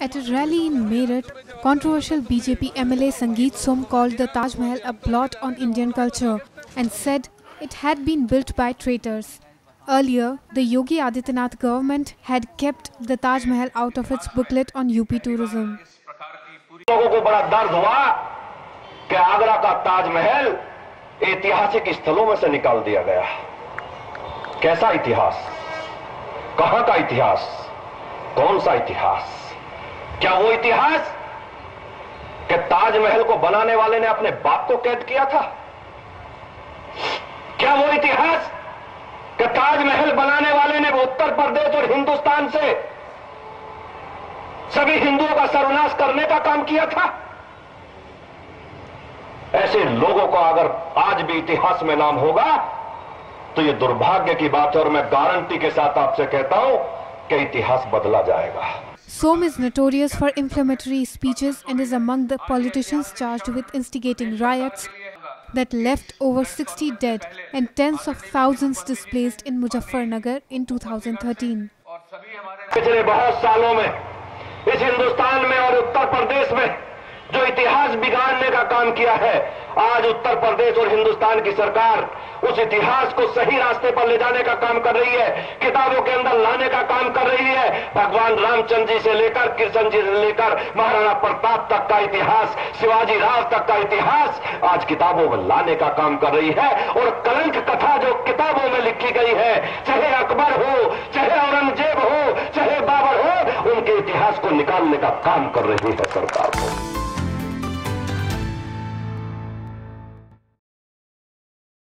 At a rally in Meerut, controversial BJP MLA Sangeet Som called the Taj Mahal a blot on Indian culture and said it had been built by traitors. Earlier, the Yogi Adityanath government had kept the Taj Mahal out of its booklet on UP tourism. लोगों को बड़ा दर्द हुआ कि आगरा का ताजमहल ऐतिहासिक स्थलों में से निकाल दिया गया कैसा इतिहास कहां का इतिहास कौन सा इतिहास क्या वो इतिहास? कि ताजमहल को बनाने वाले ने अपने बाप को कैद किया था? क्या वो इतिहास? कि ताजमहल बनाने वाले ने उत्तर प्रदेश और हिंदुस्तान से सभी हिंदुओं का सर्वनाश करने का काम किया था? ऐसे लोगों का अगर आज भी इतिहास में नाम होगा तो ये दुर्भाग्य की बात है और मैं गारंटी के साथ आपसे कहता हूँ कि इतिहास बदला जाएगा। Som is notorious for inflammatory speeches and is among the politicians charged with instigating riots that left over 60 dead and tens of thousands displaced in Muzaffarnagar in 2013. जो इतिहास बिगाड़ने का काम किया है आज उत्तर प्रदेश और हिंदुस्तान की सरकार उस इतिहास को सही रास्ते पर ले जाने का काम कर रही है किताबों के अंदर लाने का काम कर रही है भगवान रामचंद्र जी से लेकर कृष्ण जी से लेकर महाराणा प्रताप तक का इतिहास, शिवाजी राव तक का इतिहास, आज किताबों में लाने का काम कर रही है और कलंक कथा जो किताबों में लिखी गई है, चाहे अकबर हो, चाहे औरंगज़ेब हो, चाहे बाबर हो, उनके इतिहास को निकालने का काम कर रही है सरकार। को